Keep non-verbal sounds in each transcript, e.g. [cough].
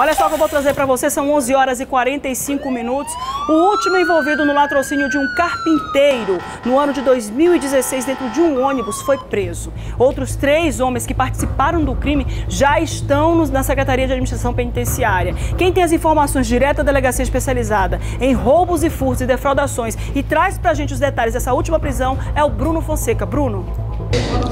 Olha só o que eu vou trazer para você, são 11 horas e 45 minutos. O último envolvido no latrocínio de um carpinteiro no ano de 2016 dentro de um ônibus foi preso. Outros três homens que participaram do crime já estão na Secretaria de Administração Penitenciária. Quem tem as informações direto da delegacia especializada em roubos e furtos e defraudações e traz pra gente os detalhes dessa última prisão é o Bruno Fonseca. Bruno.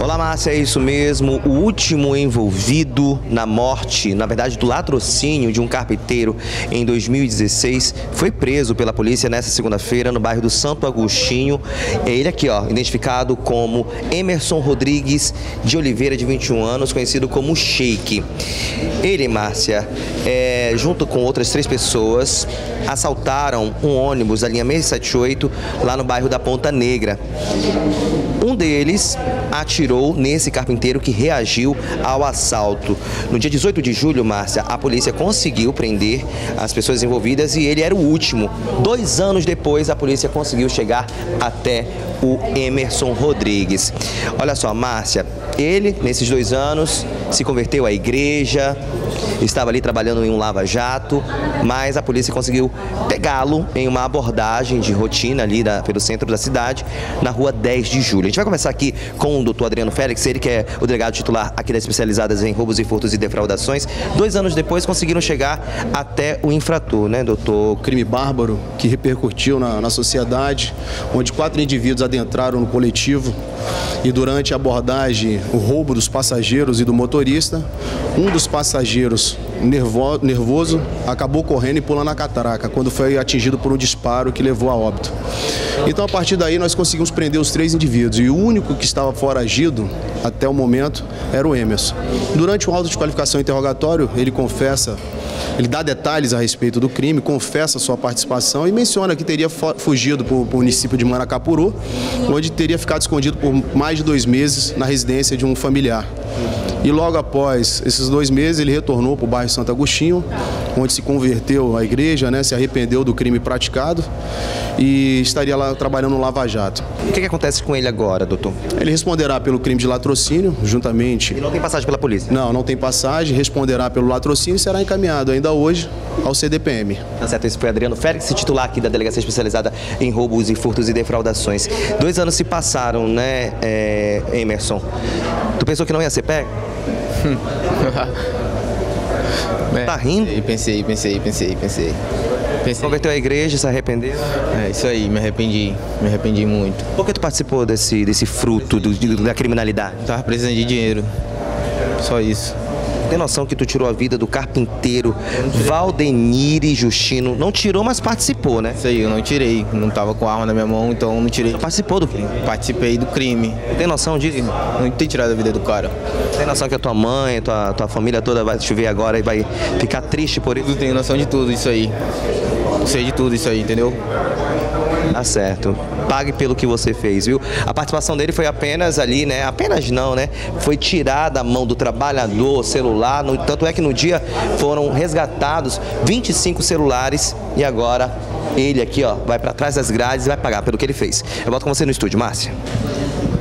Olá, Márcia, é isso mesmo. O último envolvido na morte, na verdade, do latrocínio de um carpinteiro em 2016, foi preso pela polícia nesta segunda-feira no bairro do Santo Agostinho. É ele aqui, ó, identificado como Emerson Rodrigues de Oliveira, de 21 anos, conhecido como Sheik. Ele, Márcia, é, junto com outras três pessoas, assaltaram um ônibus da linha 678 lá no bairro da Ponta Negra. Um deles atirou nesse carpinteiro que reagiu ao assalto. No dia 18 de julho, Márcia, a polícia conseguiu prender as pessoas envolvidas e ele era o último. Dois anos depois, a polícia conseguiu chegar até o Emerson Rodrigues. Olha só, Márcia, ele, nesses dois anos, se converteu à igreja, estava ali trabalhando em um lava-jato, mas a polícia conseguiu pegá-lo em uma abordagem de rotina ali da, pelo centro da cidade, na rua 10 de julho. A gente vai começar aqui com o doutor Adriano Félix, ele que é o delegado titular aqui das especializadas em roubos e furtos e defraudações. Dois anos depois conseguiram chegar até o infrator, né, doutor? Crime bárbaro que repercutiu na, na sociedade, onde quatro indivíduos adentraram no coletivo e durante a abordagem, o roubo dos passageiros e do motorista, um dos passageiros nervo, nervoso acabou correndo e pulando a catraca quando foi atingido por um disparo que levou a óbito. Então a partir daí nós conseguimos prender os três indivíduos e o único que estava foragido até o momento era o Emerson. Durante o auto de qualificação interrogatório, ele confessa ele dá detalhes a respeito do crime, confessa sua participação e menciona que teria fugido para o município de Maracapuru, onde teria ficado escondido por mais de dois meses na residência de um familiar. E logo após esses dois meses, ele retornou para o bairro Santo Agostinho, onde se converteu à igreja, né, se arrependeu do crime praticado e estaria lá trabalhando no Lava Jato. O que, que acontece com ele agora, doutor? Ele responderá pelo crime de latrocínio, juntamente. E não tem passagem pela polícia? Não, não tem passagem, responderá pelo latrocínio e será encaminhado ainda hoje ao CDPM. Tá certo, esse foi Adriano Félix, titular aqui da Delegacia Especializada em Roubos e Furtos e Defraudações. Dois anos se passaram, né, é, Emerson? Tu pensou que não ia ser pego? [laughs] É, tá rindo? Pensei, pensei, pensei, pensei. pensei. Converteu a igreja, se arrependeu? É, isso aí, me arrependi, me arrependi muito. Por que tu participou desse, desse fruto do, da criminalidade? Tava precisando de dinheiro, só isso. Tem noção que tu tirou a vida do carpinteiro Valdenire Justino? Não tirou, mas participou, né? Isso aí, eu não tirei. Não tava com arma na minha mão, então não tirei. Tu participou do crime? Participei do crime. Tem noção disso? Não tem tirado a vida do cara. Tem noção que a tua mãe, tua, tua família toda vai te ver agora e vai ficar triste por isso? Tenho noção de tudo isso aí. Sei de tudo isso aí, entendeu? Tá certo. Pague pelo que você fez, viu? A participação dele foi apenas ali, né? Apenas não, né? Foi tirada a mão do trabalhador, celular. No, tanto é que no dia foram resgatados 25 celulares e agora ele aqui, ó, vai para trás das grades e vai pagar pelo que ele fez. Eu volto com você no estúdio, Márcia.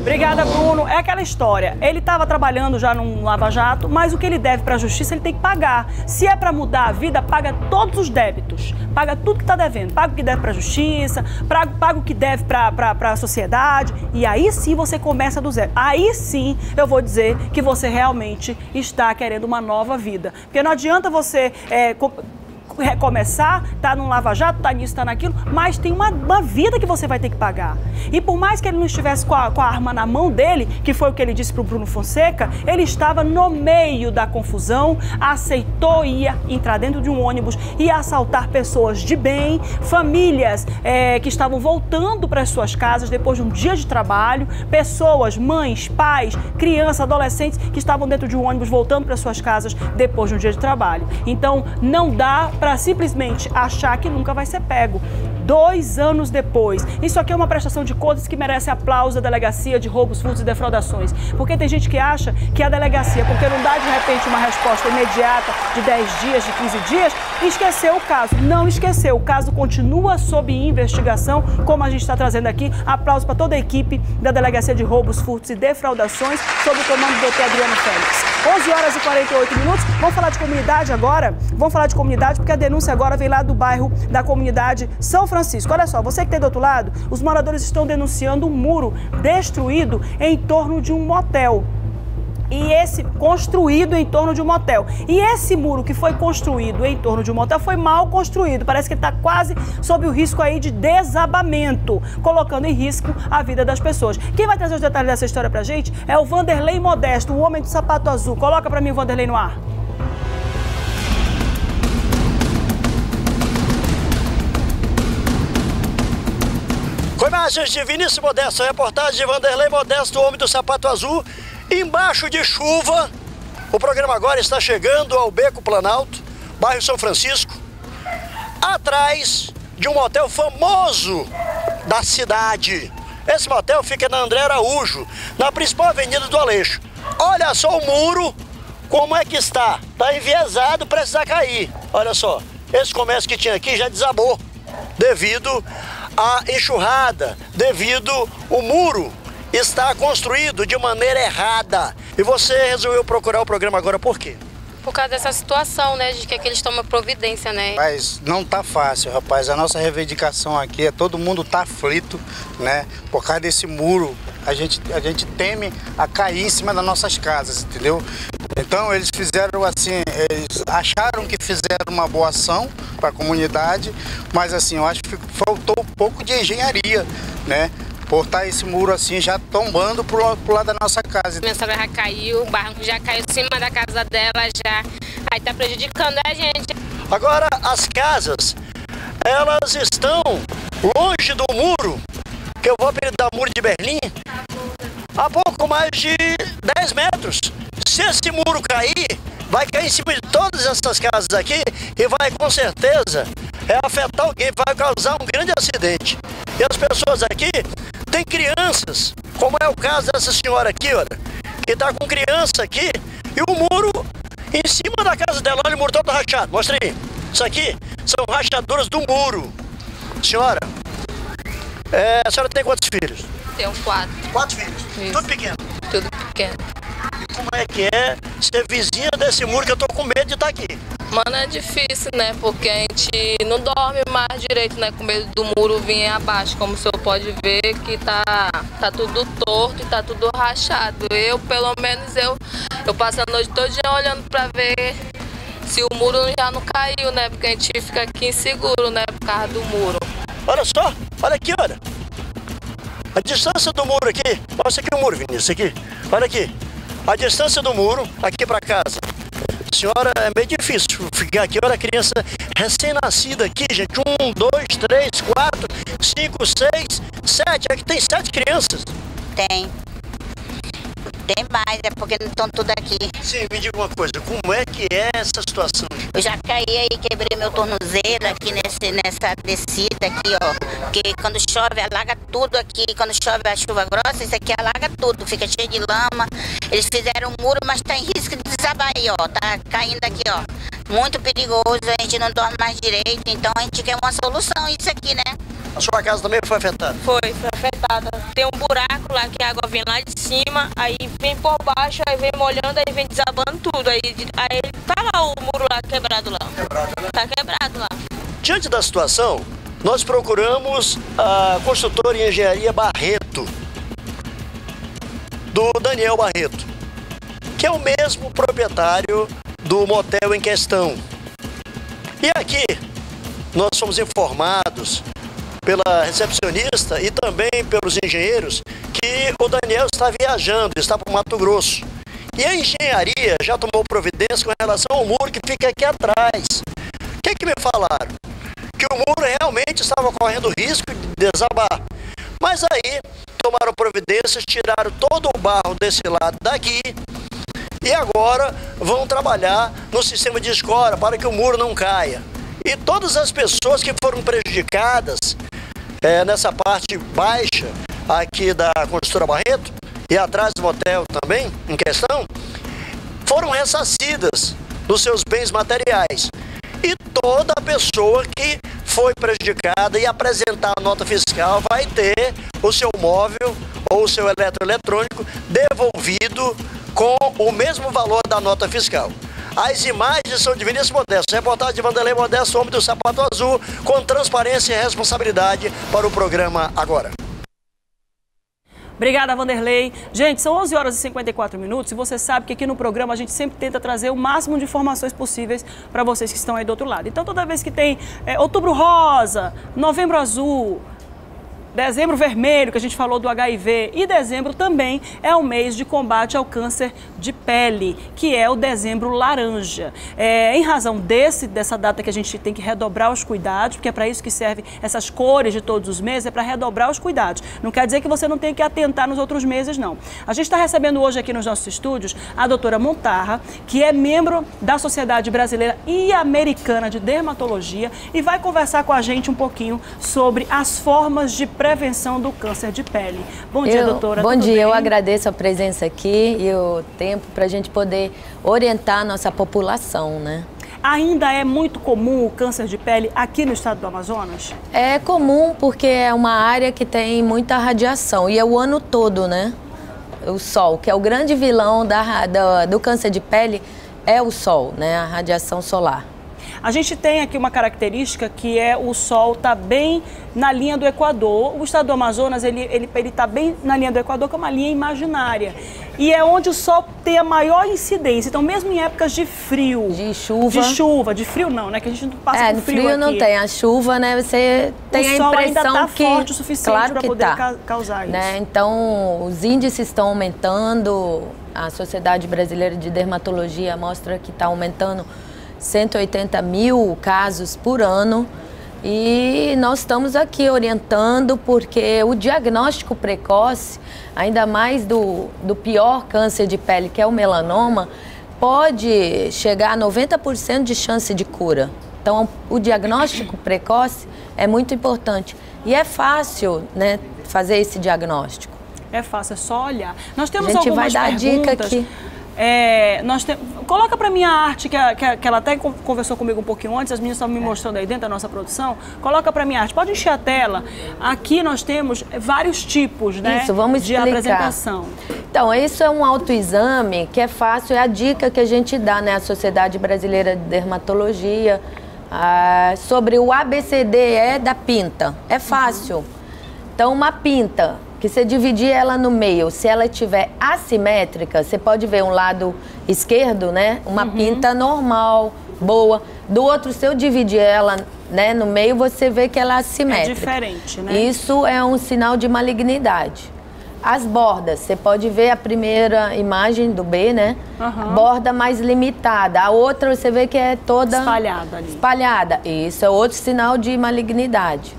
Obrigada, Bruno. É aquela história. Ele estava trabalhando já num lava-jato, mas o que ele deve para a justiça ele tem que pagar. Se é para mudar a vida, paga todos os débitos. Paga tudo que está devendo. Paga o que deve para a justiça, paga, o que deve para a sociedade. E aí sim você começa do zero. Aí sim eu vou dizer que você realmente está querendo uma nova vida. Porque não adianta você. É, recomeçar, tá num lava-jato, tá nisso, tá naquilo, mas tem uma, uma, vida que você vai ter que pagar. E por mais que ele não estivesse com a, com a arma na mão dele, que foi o que ele disse para o Bruno Fonseca, ele estava no meio da confusão, aceitou ia entrar dentro de um ônibus e assaltar pessoas de bem, famílias é, que estavam voltando para as suas casas depois de um dia de trabalho, pessoas, mães, pais, crianças, adolescentes que estavam dentro de um ônibus voltando para suas casas depois de um dia de trabalho. Então, não dá para para simplesmente achar que nunca vai ser pego. Dois anos depois. Isso aqui é uma prestação de contas que merece aplauso da Delegacia de Roubos, Furtos e Defraudações. Porque tem gente que acha que a delegacia, porque não dá de repente uma resposta imediata de 10 dias, de 15 dias, esqueceu o caso. Não esqueceu. O caso continua sob investigação, como a gente está trazendo aqui. Aplauso para toda a equipe da Delegacia de Roubos, Furtos e Defraudações, sob o comando do Dr. Adriano Félix. 11 horas e 48 minutos. Vamos falar de comunidade agora? Vamos falar de comunidade porque a denúncia agora vem lá do bairro da comunidade São Francisco. Olha só, você que tem do outro lado, os moradores estão denunciando um muro destruído em torno de um motel e esse construído em torno de um motel. E esse muro que foi construído em torno de um motel foi mal construído. Parece que está quase sob o risco aí de desabamento, colocando em risco a vida das pessoas. Quem vai trazer os detalhes dessa história pra gente é o Vanderlei Modesto, o homem do sapato azul. Coloca para mim o Vanderlei no ar. Imagens de Vinícius Modesto, reportagem de Vanderlei Modesto, homem do sapato azul, Embaixo de chuva, o programa agora está chegando ao Beco Planalto, bairro São Francisco, atrás de um motel famoso da cidade. Esse motel fica na André Araújo, na principal avenida do Aleixo. Olha só o muro, como é que está. Está enviesado, precisa cair. Olha só, esse comércio que tinha aqui já desabou devido à enxurrada, devido o muro está construído de maneira errada. E você resolveu procurar o programa agora por quê? Por causa dessa situação, né, de que, que eles tomam providência, né? Mas não tá fácil, rapaz. A nossa reivindicação aqui é todo mundo tá aflito, né? Por causa desse muro, a gente, a gente teme a cair em cima das nossas casas, entendeu? Então eles fizeram assim, eles acharam que fizeram uma boa ação para a comunidade, mas assim, eu acho que faltou um pouco de engenharia, né? por estar esse muro assim já tombando pro, pro lado da nossa casa. Minha sogra já caiu, o barranco já caiu em cima da casa dela já. Aí tá prejudicando a gente. Agora as casas, elas estão longe do muro, que eu vou apelidar muro de Berlim, a pouco mais de 10 metros. Se esse muro cair, vai cair em cima de todas essas casas aqui e vai com certeza é afetar alguém, vai causar um grande acidente. E as pessoas aqui têm crianças, como é o caso dessa senhora aqui, olha, que está com criança aqui e o muro em cima da casa dela, olha o muro todo rachado, mostra aí. Isso aqui são rachaduras do muro. Senhora, é, a senhora tem quantos filhos? Tenho quatro. Quatro filhos? Isso. Tudo pequeno? Tudo pequeno. Como é que é ser vizinha desse muro que eu tô com medo de estar tá aqui? Mano, é difícil, né? Porque a gente não dorme mais direito, né? Com medo do muro vir abaixo. Como o senhor pode ver que tá, tá tudo torto e tá tudo rachado. Eu, pelo menos, eu, eu passo a noite todo dia olhando pra ver se o muro já não caiu, né? Porque a gente fica aqui inseguro, né? Por causa do muro. Olha só, olha aqui, olha. A distância do muro aqui, mostra aqui o muro, Vinícius, aqui. Olha aqui. A distância do muro aqui para casa senhora, é meio difícil ficar aqui. Olha a criança recém-nascida aqui, gente. Um, dois, três, quatro, cinco, seis, sete. Aqui tem sete crianças. Tem. Tem mais, é porque não estão tudo aqui. Sim, me diga uma coisa, como é que é essa situação? Eu já caí aí, quebrei meu tornozelo aqui nesse, nessa descida aqui, ó. Porque quando chove, alaga tudo aqui. Quando chove a chuva grossa, isso aqui alaga tudo, fica cheio de lama. Eles fizeram um muro, mas tá em risco de desabar aí, ó. Tá caindo aqui, ó. Muito perigoso, a gente não dorme mais direito, então a gente quer uma solução isso aqui, né? A sua casa também foi afetada? Foi, foi afetada. Tem um buraco lá que a água vem lá de cima, aí vem por baixo, aí vem molhando, aí vem desabando tudo. Aí, aí tá lá o muro lá quebrado lá. Quebrado, né? Tá quebrado lá. Diante da situação, nós procuramos a construtora em engenharia Barreto, do Daniel Barreto, que é o mesmo proprietário do motel em questão. E aqui nós fomos informados pela recepcionista e também pelos engenheiros que o Daniel está viajando, está para o Mato Grosso. E a engenharia já tomou providência com relação ao muro que fica aqui atrás. O que, que me falaram? Que o muro realmente estava correndo risco de desabar. Mas aí tomaram providências, tiraram todo o barro desse lado daqui e agora vão trabalhar no sistema de escora para que o muro não caia. E todas as pessoas que foram prejudicadas, é, nessa parte baixa aqui da construtora Barreto e atrás do motel também, em questão, foram ressarcidas dos seus bens materiais. E toda pessoa que foi prejudicada e apresentar a nota fiscal vai ter o seu móvel ou o seu eletroeletrônico devolvido com o mesmo valor da nota fiscal. As imagens são de Vinícius Modesto, reportagem de Vanderlei Modesto, homem do sapato azul, com transparência e responsabilidade para o programa Agora. Obrigada, Vanderlei. Gente, são 11 horas e 54 minutos e você sabe que aqui no programa a gente sempre tenta trazer o máximo de informações possíveis para vocês que estão aí do outro lado. Então, toda vez que tem é, outubro rosa, novembro azul, Dezembro vermelho, que a gente falou do HIV, e dezembro também é o mês de combate ao câncer de pele, que é o dezembro laranja. É, em razão desse, dessa data que a gente tem que redobrar os cuidados, porque é para isso que servem essas cores de todos os meses, é para redobrar os cuidados. Não quer dizer que você não tem que atentar nos outros meses, não. A gente está recebendo hoje aqui nos nossos estúdios a doutora Montarra, que é membro da Sociedade Brasileira e Americana de Dermatologia e vai conversar com a gente um pouquinho sobre as formas de prevenção prevenção do câncer de pele. Bom dia, eu, doutora. Bom dia, bem? eu agradeço a presença aqui e o tempo para a gente poder orientar a nossa população, né? Ainda é muito comum o câncer de pele aqui no estado do Amazonas? É comum porque é uma área que tem muita radiação e é o ano todo, né? O sol, que é o grande vilão da, da do câncer de pele, é o sol, né? A radiação solar. A gente tem aqui uma característica que é o sol tá bem na linha do Equador. O estado do Amazonas, ele está ele, ele tá bem na linha do Equador, que é uma linha imaginária. E é onde o sol tem a maior incidência. Então, mesmo em épocas de frio... De chuva. De chuva. De frio não, né? Que a gente não passa é, por frio, frio aqui. não tem. A chuva, né? Você tem o a sol impressão ainda tá que... forte o suficiente claro para que poder tá, ca causar né? isso. Então, os índices estão aumentando. A Sociedade Brasileira de Dermatologia mostra que está aumentando 180 mil casos por ano. E nós estamos aqui orientando porque o diagnóstico precoce, ainda mais do, do pior câncer de pele, que é o melanoma, pode chegar a 90% de chance de cura. Então, o diagnóstico [coughs] precoce é muito importante. E é fácil né, fazer esse diagnóstico. É fácil, é só olhar. Nós temos a gente algumas vai dar perguntas. dica aqui. É, nós tem, coloca para mim a arte, que, a, que, a, que, ela até conversou comigo um pouquinho antes, as meninas estavam me mostrando aí dentro da nossa produção. Coloca para mim a arte. Pode encher a tela. Aqui nós temos vários tipos né, isso, vamos de apresentação. Então, isso é um autoexame que é fácil, é a dica que a gente dá, né? A Sociedade Brasileira de Dermatologia, ah, sobre o ABCDE da pinta. É fácil. Então, uma pinta, que você dividir ela no meio, se ela estiver assimétrica, você pode ver um lado esquerdo, né? Uma Uhum. pinta normal, boa. Do outro, se eu dividir ela né, no meio, você vê que ela é assimétrica. É diferente, né? Isso é um sinal de malignidade. As bordas, você pode ver a primeira imagem do B, né? Aham. Borda mais limitada. A outra você vê que é toda Espalhada ali. espalhada. Isso é outro sinal de malignidade.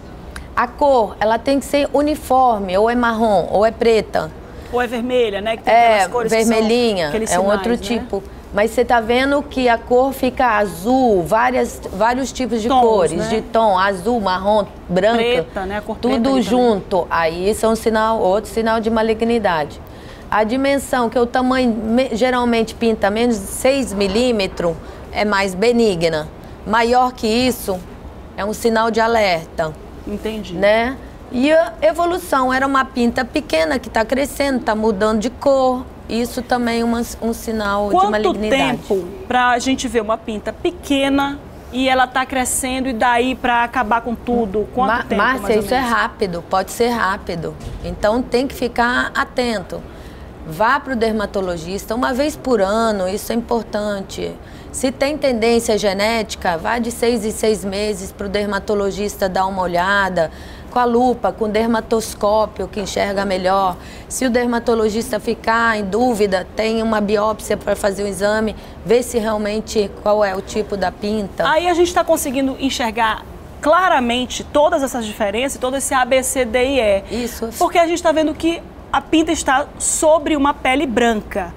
A cor, ela tem que ser uniforme, ou é marrom, ou é preta. Ou é vermelha, né? Que tem É, cores que são vermelhinha, aqueles é um sinais, outro né? tipo. Mas você tá vendo que a cor fica azul, várias, vários tipos de Tons, cores, né? de tom, azul, marrom, branca. Preta, né? Tudo ali também. junto. Aí isso é um sinal, outro sinal de malignidade. A dimensão, que é o tamanho me- geralmente pinta menos de 6 milímetros, é mais benigna. Maior que isso, é um sinal de alerta Entendi. né? E a evolução era uma pinta pequena que está crescendo, está mudando de cor. Isso também é uma- um sinal de Quanto malignidade. tempo para a gente ver uma pinta pequena e ela tá crescendo e daí para acabar com tudo? Quanto Ma- tempo, Márcia, isso é rápido, pode ser rápido. Então tem que ficar atento. Vá para o dermatologista uma vez por ano, isso é importante. Se tem tendência genética, vá de seis em seis meses para o dermatologista dar uma olhada, com a lupa, com o dermatoscópio, que enxerga melhor. Se o dermatologista ficar em dúvida, tem uma biópsia para fazer o exame, ver se realmente qual é o tipo da pinta. Aí a gente está conseguindo enxergar claramente todas essas diferenças, todo esse A, B, C, D e E. Isso. Porque a gente está vendo que a pinta está sobre uma pele branca.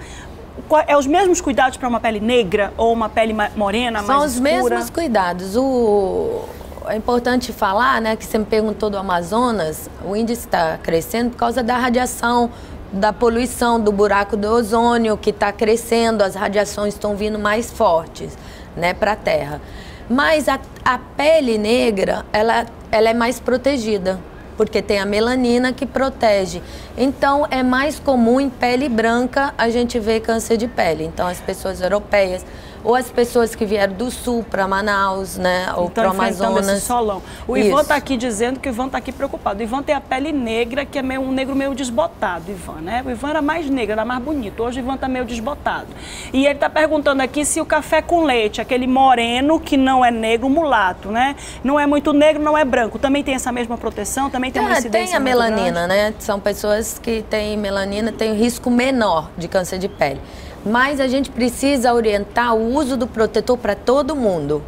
É os mesmos cuidados para uma pele negra ou uma pele morena, São mais os escura? mesmos cuidados. O, é importante falar, né, que você me perguntou do Amazonas, o índice está crescendo por causa da radiação, da poluição, do buraco do ozônio que está crescendo, as radiações estão vindo mais fortes, né, para a Terra. Mas a, a pele negra, ela, ela é mais protegida, porque tem a melanina que protege. Então, é mais comum em pele branca a gente ver câncer de pele. Então, as pessoas europeias ou as pessoas que vieram do sul para Manaus, né, ou Então, para Amazonas. esse solão. O Ivan Isso. está aqui dizendo que o Ivan está aqui preocupado. O Ivan tem a pele negra, que é meio, um negro meio desbotado, Ivan, né? O Ivan era mais negro, era mais bonito. Hoje o Ivan está meio desbotado. E ele está perguntando aqui se o café com leite, aquele moreno que não é negro, mulato, né? Não é muito negro, não é branco. Também tem essa mesma proteção? Também tem uma É, incidência tem a melanina, grande? né? São pessoas que têm melanina, têm um risco menor de câncer de pele. Mas a gente precisa orientar o uso do protetor para todo mundo.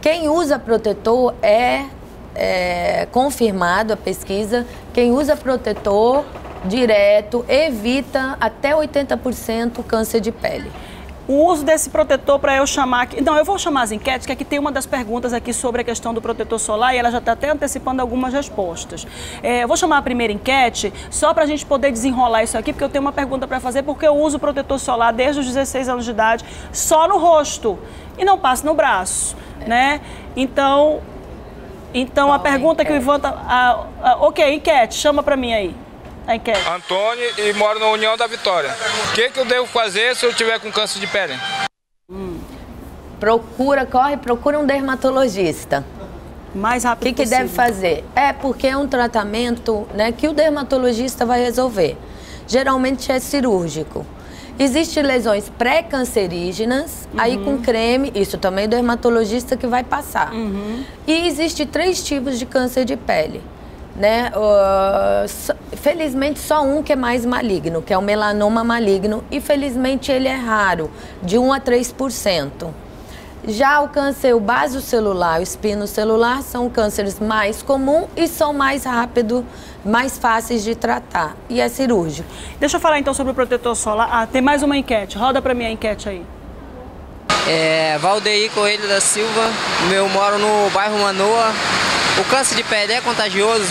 Quem usa protetor é, é confirmado a pesquisa, quem usa protetor direto evita até 80% câncer de pele. O uso desse protetor para eu chamar aqui. Não, eu vou chamar as enquetes, que aqui tem uma das perguntas aqui sobre a questão do protetor solar e ela já está até antecipando algumas respostas. É, eu vou chamar a primeira enquete só para a gente poder desenrolar isso aqui, porque eu tenho uma pergunta para fazer, porque eu uso protetor solar desde os 16 anos de idade só no rosto e não passo no braço, né? Então, então a Qual a pergunta que o Ivan tá. ah, ah, ok, enquete, chama para mim aí. Antônio e moro na União da Vitória. O que, que eu devo fazer se eu tiver com câncer de pele? Procura, corre, procura um dermatologista. Mais O rápido que, que deve fazer? É porque é um tratamento né, que o dermatologista vai resolver. Geralmente é cirúrgico. Existem lesões pré-cancerígenas, aí com creme, isso também é o dermatologista que vai passar. E existe três tipos de câncer de pele. Né? Uh, felizmente só um que é mais maligno, que é o melanoma maligno, e felizmente ele é raro, de 1 a 3%. Já o câncer o basocelular, o espinocelular, são cânceres mais comuns e são mais rápidos, mais fáceis de tratar. E é cirúrgico. Deixa eu falar então sobre o protetor solar. Ah, tem mais uma enquete. Roda para mim a enquete aí. É, Valdeir Coelho da Silva, eu moro no bairro Manoa. O câncer de pele é contagioso?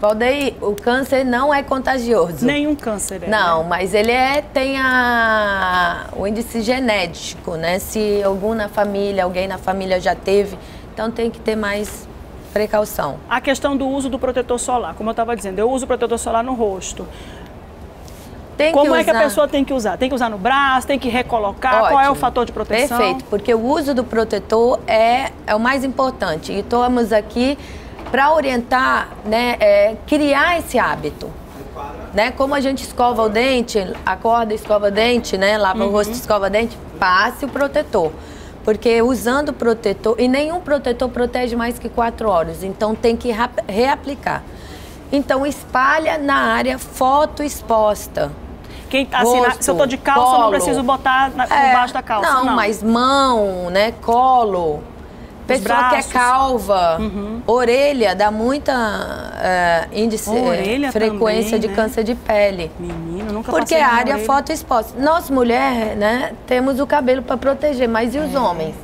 Valdeir, o câncer não é contagioso. Nenhum câncer é. Não, né? mas ele é, tem a, o índice genético, né? Se algum na família, alguém na família já teve, então tem que ter mais precaução. A questão do uso do protetor solar, como eu estava dizendo, eu uso protetor solar no rosto. Tem como é que a pessoa tem que usar? Tem que usar no braço, tem que recolocar? Qual é o Ótimo. fator de proteção? Perfeito, porque o uso do protetor é, é o mais importante. E estamos aqui para orientar, né, é, criar esse hábito. Né? Como a gente escova o dente, acorda, escova o dente, né? lava o rosto, escova o dente, passe o protetor. Porque usando o protetor, e nenhum protetor protege mais que quatro horas, então tem que reaplicar. Então espalha na área foto exposta. Quem, assim, na- Rosto, se eu tô de calça, eu não preciso botar na, É, embaixo da calça. Não, mas mão, né? Colo. Pessoa que é braços. calva, orelha, dá muita é, índice, é, Orelha frequência também, de né? câncer de pele. Menino, nunca Porque a área orelha. foto exposta. Nós, mulher, né, temos o cabelo para proteger, mas e É. os homens?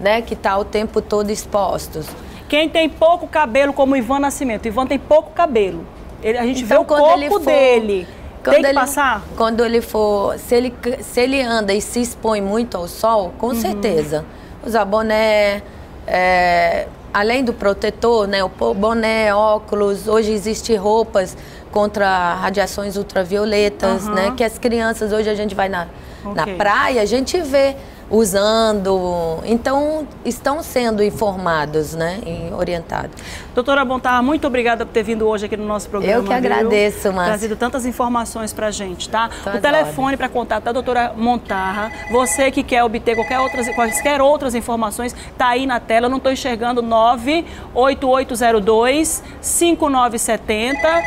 Né, que tá o tempo todo expostos. Quem tem pouco cabelo, como o Ivan Nascimento. O Ivan tem pouco cabelo. Ele- a gente vê o corpo Então, for- dele. quando tem que ele- passar? Quando ele for, se ele, se ele anda e se expõe muito ao sol, com Uhum. certeza. Usar boné, é, além do protetor, né, o boné, óculos. Hoje existem roupas contra radiações ultravioletas, Aham. né, que as crianças hoje a gente vai na, na Ok. praia, a gente vê usando. Então estão sendo informados, né, e orientados. Doutora Bontar, muito obrigada por ter vindo hoje aqui no nosso programa. Eu que viu? agradeço, Márcia. Trazido tantas informações pra gente, tá? O telefone para contato da doutora Montarra, você que quer obter qualquer outras, quaisquer outras informações, tá aí na tela. Eu não estou enxergando 98802 5970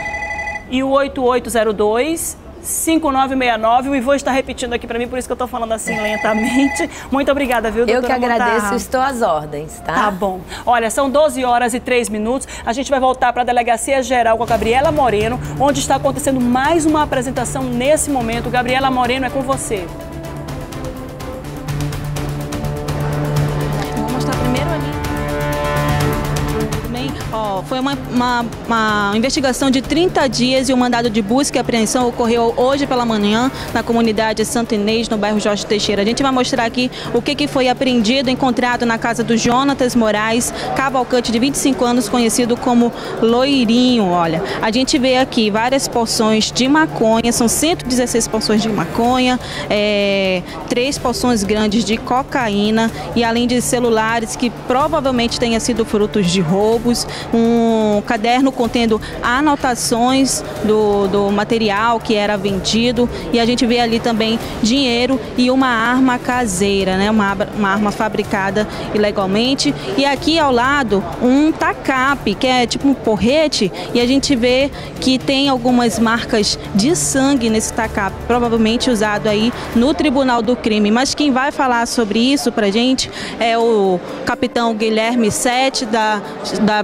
e o 8802 5969. O Ivan está repetindo aqui para mim, por isso que eu estou falando assim lentamente. Muito obrigada, viu, Eu que doutora agradeço, Montarra? estou às ordens, tá? Tá bom. Olha, são 12 horas e 3 minutos. A gente vai voltar para a Delegacia Geral com a Gabriela Moreno, onde está acontecendo mais uma apresentação nesse momento. Gabriela Moreno, é com você. Foi uma, uma, uma investigação de 30 dias e o mandado de busca e apreensão ocorreu hoje pela manhã na comunidade Santo Inês, no bairro Jorge Teixeira. A gente vai mostrar aqui o que, que foi apreendido, encontrado na casa do Jonatas Moraes, Cavalcante, de 25 anos, conhecido como Loirinho. Olha, a gente vê aqui várias porções de maconha, são 116 porções de maconha, é, três porções grandes de cocaína e além de celulares que provavelmente tenha sido frutos de roubos, um caderno contendo anotações do, do material que era vendido e a gente vê ali também dinheiro e uma arma caseira, né? uma, uma arma fabricada ilegalmente. E aqui ao lado um tacape, que é tipo um porrete, e a gente vê que tem algumas marcas de sangue nesse tacape, provavelmente usado aí no Tribunal do Crime. Mas quem vai falar sobre isso pra gente é o capitão Guilherme Sete, da, da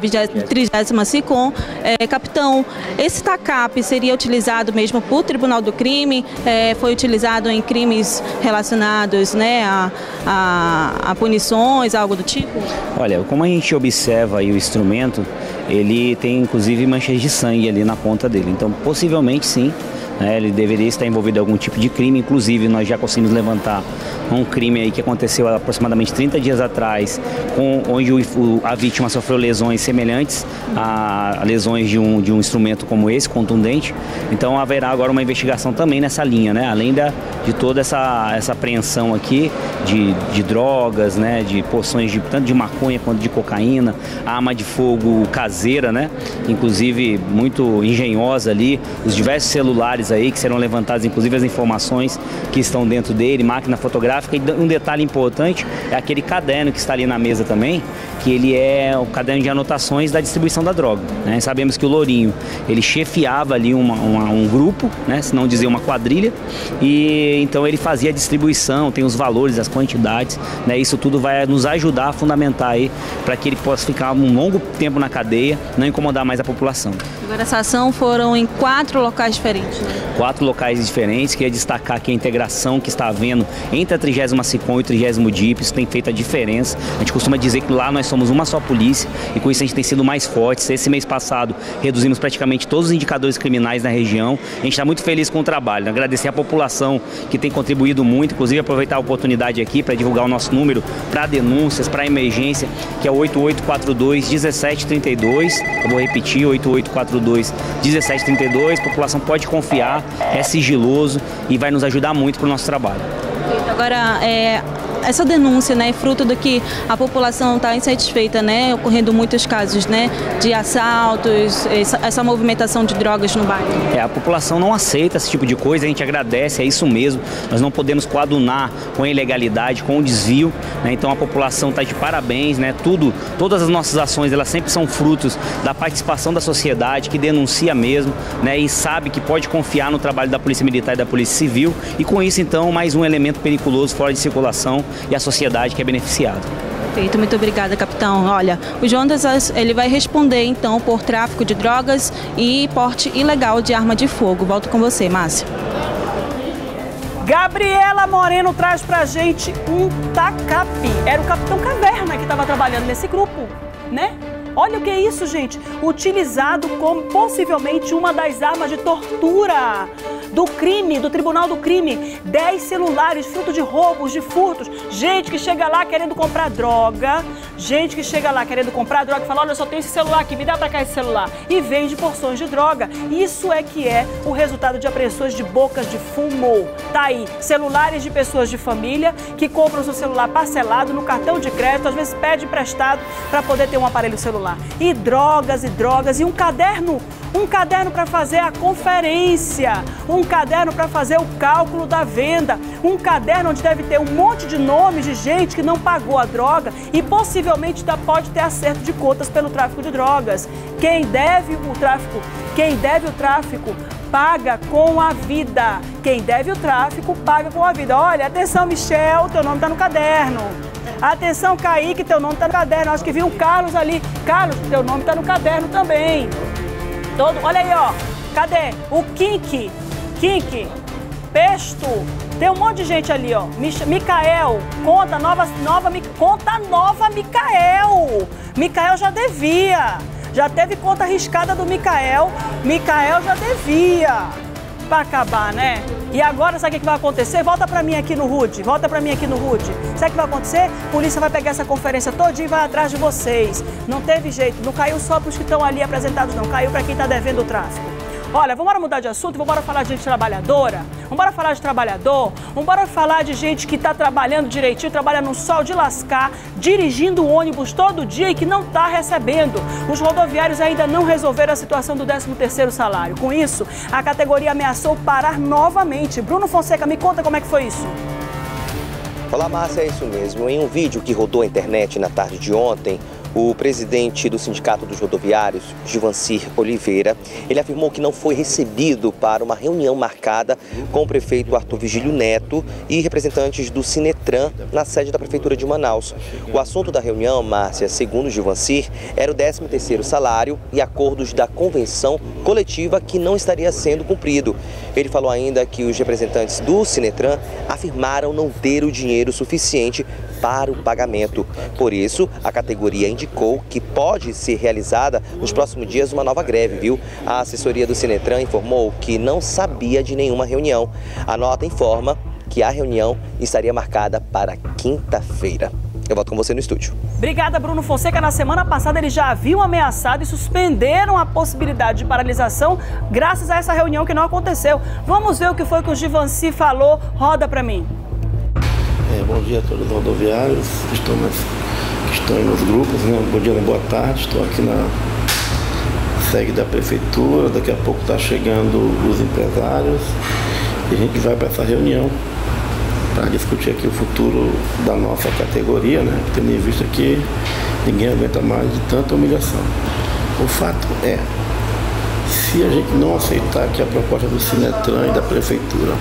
30 SICOM. É, capitão, esse TACAP seria utilizado mesmo por Tribunal do Crime? É, foi utilizado em crimes relacionados né, a, a, a punições, algo do tipo? Olha, como a gente observa aí o instrumento, ele tem inclusive manchas de sangue ali na ponta dele. Então, possivelmente sim, né, ele deveria estar envolvido em algum tipo de crime. Inclusive, nós já conseguimos levantar um crime aí que aconteceu aproximadamente 30 dias atrás, com, onde o, o, a vítima sofreu lesões semelhantes a, lesões de um, de um instrumento como esse, contundente. Então haverá agora uma investigação também nessa linha, né? além da, de toda essa, essa apreensão aqui de, de drogas, né? de porções de, tanto de maconha quanto de cocaína, arma de fogo caseira, né? inclusive muito engenhosa ali, os diversos celulares aí que serão levantados, inclusive as informações que estão dentro dele, máquina fotográfica gráfica. E um detalhe importante é aquele caderno que está ali na mesa também, que ele é o caderno de anotações da distribuição da droga. Né? Sabemos que o Lourinho, ele chefiava ali uma, uma, um grupo, né? se não dizer uma quadrilha, e então ele fazia a distribuição, tem os valores, as quantidades, né? isso tudo vai nos ajudar a fundamentar aí para que ele possa ficar um longo tempo na cadeia, não incomodar mais a população. Agora essa ação foram em quatro locais diferentes. Né? Quatro locais diferentes, queria destacar aqui a integração que está havendo entre a 30 SICOM e o 30 DIP, isso tem feito a diferença. A gente costuma dizer que lá nós somos uma só polícia e com isso a gente tem sido mais fortes. Esse mês passado reduzimos praticamente todos os indicadores criminais na região. A gente está muito feliz com o trabalho. Agradecer a população que tem contribuído muito, inclusive aproveitar a oportunidade aqui para divulgar o nosso número para denúncias, para emergência, que é 8842 1732. Eu vou repetir, 8842 1732. A população pode confiar, é sigiloso e vai nos ajudar muito para o nosso trabalho. Agora, é, essa denúncia, né, é fruto do que a população está insatisfeita, né, ocorrendo muitos casos, né, de assaltos, essa, essa, movimentação de drogas no bairro. É, a população não aceita esse tipo de coisa, a gente agradece, é isso mesmo. Nós não podemos coadunar com a ilegalidade, com o desvio, né, então a população está de parabéns, né, tudo, todas as nossas ações, elas sempre são frutos da participação da sociedade, que denuncia mesmo, né, e sabe que pode confiar no trabalho da Polícia Militar e da Polícia Civil, e com isso, então, mais um elemento periculoso fora de circulação e a sociedade que é beneficiada. Perfeito, muito obrigada, capitão. Olha, o Jonas ele vai responder então por tráfico de drogas e porte ilegal de arma de fogo. Volto com você, Márcia. Gabriela Moreno traz pra gente um tacapi. Era o capitão Caverna que estava trabalhando nesse grupo, né? Olha o que é isso, gente. Utilizado como possivelmente uma das armas de tortura do crime, do Tribunal do Crime. 10 celulares, fruto de roubos, de furtos. Gente que chega lá querendo comprar droga. Gente que chega lá querendo comprar droga e fala: Olha, só tenho esse celular aqui, me dá pra cá esse celular. E vende porções de droga. Isso é que é o resultado de apreensões de bocas de fumo. Tá aí, celulares de pessoas de família que compram seu celular parcelado no cartão de crédito, às vezes pede emprestado para poder ter um aparelho celular. E drogas e drogas e um caderno um caderno para fazer a conferência, um caderno para fazer o cálculo da venda, um caderno onde deve ter um monte de nomes de gente que não pagou a droga e possivelmente pode ter acerto de contas pelo tráfico de drogas. Quem deve o tráfico, quem deve o tráfico paga com a vida. Quem deve o tráfico paga com a vida. Olha, atenção Michel, teu nome está no caderno. Atenção Kaique, teu nome está no caderno. Acho que vi o Carlos ali. Carlos, teu nome está no caderno também. Todo, olha aí, ó. Cadê? O Kink, Kink, Pesto, Tem um monte de gente ali, ó. Micael, conta nova, nova, conta nova Micael. Micael já devia. Já teve conta arriscada do Micael. Micael já devia. Pra acabar, né? E agora, sabe o que vai acontecer? Volta pra mim aqui no RUD. Volta pra mim aqui no RUD. Sabe o que vai acontecer? A polícia vai pegar essa conferência todinha e vai atrás de vocês. Não teve jeito. Não caiu só pros que estão ali apresentados, não. Caiu pra quem tá devendo o tráfico. Olha, vamos mudar de assunto, vamos falar de gente trabalhadora, vamos falar de trabalhador, vamos falar de gente que está trabalhando direitinho, trabalha no sol de lascar, dirigindo ônibus todo dia e que não está recebendo. Os rodoviários ainda não resolveram a situação do 13º salário. Com isso, a categoria ameaçou parar novamente. Bruno Fonseca, me conta como é que foi isso. Olá, Márcia, é isso mesmo. Em um vídeo que rodou a internet na tarde de ontem, o presidente do Sindicato dos Rodoviários, Givancir Oliveira, ele afirmou que não foi recebido para uma reunião marcada com o prefeito Arthur Vigílio Neto e representantes do Sinetran na sede da Prefeitura de Manaus. O assunto da reunião, Márcia, segundo Givancir, era o 13º salário e acordos da convenção coletiva que não estaria sendo cumprido. Ele falou ainda que os representantes do Sinetran afirmaram não ter o dinheiro suficiente para o pagamento. Por isso, a categoria indicou que pode ser realizada nos próximos dias uma nova greve, viu? A assessoria do Sinetran informou que não sabia de nenhuma reunião. A nota informa que a reunião estaria marcada para quinta-feira. Eu volto com você no estúdio. Obrigada, Bruno Fonseca. Na semana passada eles já haviam ameaçado e suspenderam a possibilidade de paralisação graças a essa reunião que não aconteceu. Vamos ver o que foi que o Givanci falou. Roda pra mim. É, bom dia a todos os rodoviários que estão, nas, que estão aí nos grupos. Né? Bom dia, boa tarde. Estou aqui na sede da prefeitura. Daqui a pouco está chegando os empresários. E a gente vai para essa reunião para discutir aqui o futuro da nossa categoria, né? Tendo em vista que ninguém aguenta mais de tanta humilhação. O fato é, se a gente não aceitar aqui a proposta do Sinetran e da prefeitura,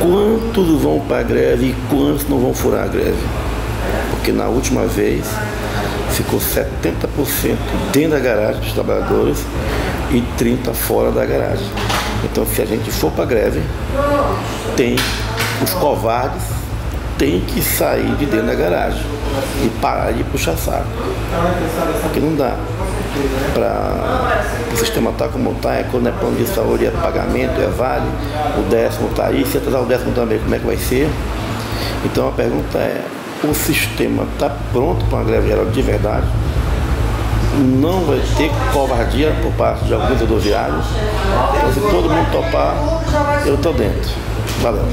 quantos vão para a greve e quantos não vão furar a greve? Porque na última vez ficou 70% dentro da garagem dos trabalhadores e 30% fora da garagem. Então se a gente for para a greve, tem os covardes têm que sair de dentro da garagem e parar de puxar saco. Porque não dá para o sistema estar como está, é quando é plano de saúde, é pagamento, é vale, o décimo está aí, se atrasar o décimo também, como é que vai ser? Então a pergunta é, o sistema está pronto para uma greve geral de verdade? Não vai ter covardia por parte de alguns rodoviários. Então se todo mundo topar, eu estou dentro. Valeu.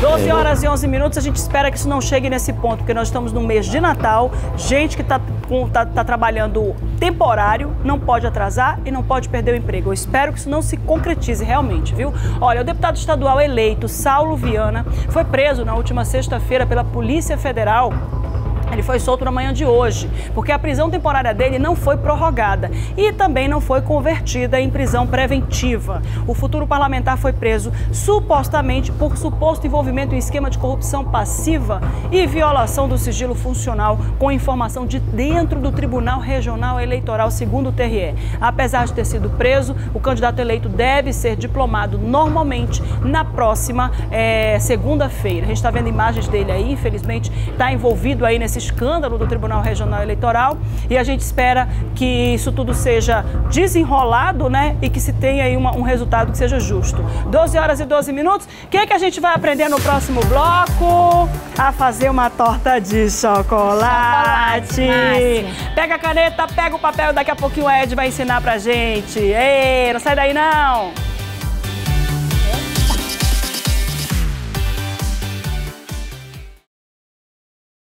12 horas e 11 minutos, a gente espera que isso não chegue nesse ponto, porque nós estamos no mês de Natal, gente que está tá, tá trabalhando temporário não pode atrasar e não pode perder o emprego. Eu espero que isso não se concretize realmente, viu? Olha, o deputado estadual eleito, Saulo Viana, foi preso na última sexta-feira pela Polícia Federal ele foi solto na manhã de hoje, porque a prisão temporária dele não foi prorrogada e também não foi convertida em prisão preventiva. O futuro parlamentar foi preso supostamente por suposto envolvimento em esquema de corrupção passiva e violação do sigilo funcional com informação de dentro do Tribunal Regional Eleitoral, segundo o TRE. Apesar de ter sido preso, o candidato eleito deve ser diplomado normalmente na próxima é, segunda-feira. A gente está vendo imagens dele aí, infelizmente está envolvido aí nesse escândalo do Tribunal Regional Eleitoral e a gente espera que isso tudo seja desenrolado, né? E que se tenha aí uma, um resultado que seja justo. 12 horas e 12 minutos. O que, é que a gente vai aprender no próximo bloco? A fazer uma torta de chocolate. chocolate pega a caneta, pega o papel, daqui a pouquinho o Ed vai ensinar pra gente. Ei, não sai daí não!